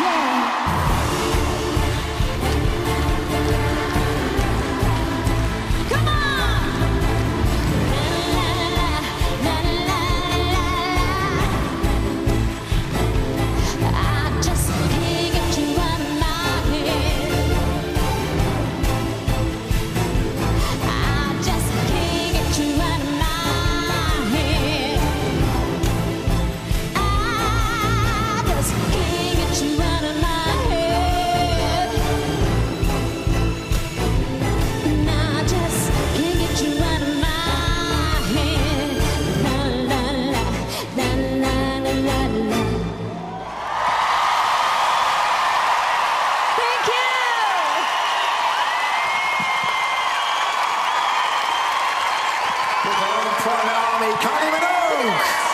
Yeah. with her own private army, Kylie Minogue.